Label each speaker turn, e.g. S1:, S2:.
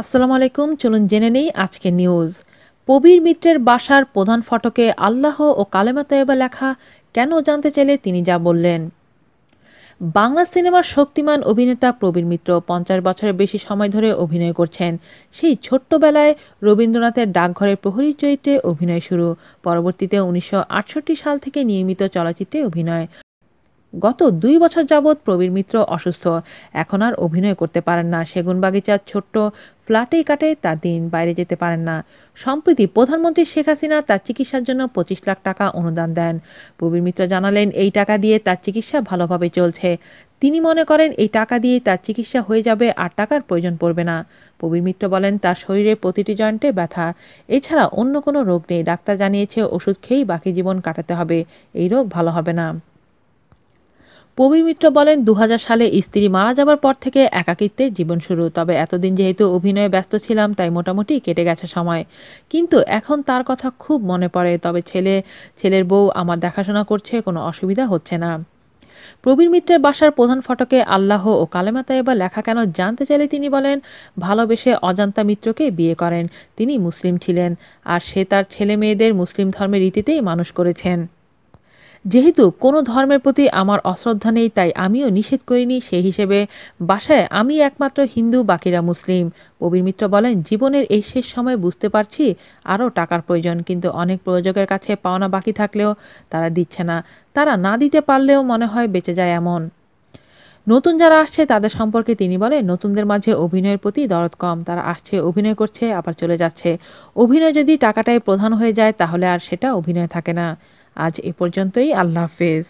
S1: আসসালামু আলাইকুম, চলুন জেনে নেই আজকে নিউজ। কবির মিত্রের বাসার প্রধান ফটকে আল্লাহ ও কালেমা তয়েবা লেখা কেন জানতে চাইলে তিনি যা বললেন। বাংলা সিনেমার শক্তিমান অভিনেতা প্রবীর মিত্র পঞ্চাশ বছরের বেশি সময় ধরে অভিনয় করছেন। সেই ছোট্টবেলায় রবীন্দ্রনাথের ডাকঘরের প্রহরী চরিত্রে অভিনয় শুরু। পরবর্তীতে উনিশশো আটষট্টি সাল থেকে নিয়মিত চলচ্চিত্রে অভিনয়। গত দুই বছর যাবৎ প্রবীর মিত্র অসুস্থ। এখন আর অভিনয় করতে পারেন না। সেগুন বাগিচার ছোট্ট ফ্ল্যাটেই কাটে, তার দিন বাইরে যেতে পারেন না। সম্প্রতি প্রধানমন্ত্রী শেখ হাসিনা তার চিকিৎসার জন্য পঁচিশ লাখ টাকা অনুদান দেন। প্রবীর মিত্র জানালেন, এই টাকা দিয়ে তার চিকিৎসা ভালোভাবে চলছে। তিনি মনে করেন, এই টাকা দিয়ে তার চিকিৎসা হয়ে যাবে আর টাকার প্রয়োজন পড়বে না। প্রবীর মিত্র বলেন, তার শরীরে প্রতিটি জয়েন্টে ব্যথা। এছাড়া অন্য কোনো রোগ নেই। ডাক্তার জানিয়েছে, ওষুধ খেয়েই বাকি জীবন কাটাতে হবে। এই রোগ ভালো হবে না। প্রবীর মিত্র বলেন দু হাজার সালে স্ত্রী মারা যাবার পর থেকে একাকিত্বের জীবন শুরু। তবে এতদিন যেহেতু অভিনয়ে ব্যস্ত ছিলাম, তাই মোটামুটি কেটে গেছে সময়। কিন্তু এখন তার কথা খুব মনে পড়ে। তবে ছেলে, ছেলের বউ আমার দেখাশোনা করছে, কোনো অসুবিধা হচ্ছে না। প্রবীর মিত্রের বাসার প্রধান ফটকে আল্লাহ ও কালেমা তাইবা লেখা কেন জানতে চাইলে তিনি বলেন, ভালোবেসে অজান্তা মিত্রকে বিয়ে করেন। তিনি মুসলিম ছিলেন। আর সে তার ছেলে মেয়েদের মুসলিম ধর্মের রীতিতেই মানুষ করেছেন। যেহেতু কোনো ধর্মের প্রতি আমার অশ্রদ্ধা নেই, তাই আমিও নিষেধ করিনি। সেই হিসেবে বাসায় আমি একমাত্র হিন্দু, বাকিরা মুসলিম। প্রবীর মিত্র বলেন, জীবনের এই শেষ সময় বুঝতে পারছি আরও টাকার প্রয়োজন, কিন্তু অনেক প্রয়োজকের কাছে পাওনা বাকি থাকলেও তারা দিচ্ছে না। তারা না দিতে পারলেও মনে হয় বেঁচে যায় এমন। নতুন যারা আসছে, তাদের সম্পর্কে তিনি বলেন, নতুনদের মাঝে অভিনয়ের প্রতি দরদ কম। তারা আসছে, অভিনয় করছে, আবার চলে যাচ্ছে। অভিনয় যদি টাকাটাই প্রধান হয়ে যায়, তাহলে আর সেটা অভিনয় থাকে না। আজ এ পর্যন্তই। আল্লাহ হাফেজ।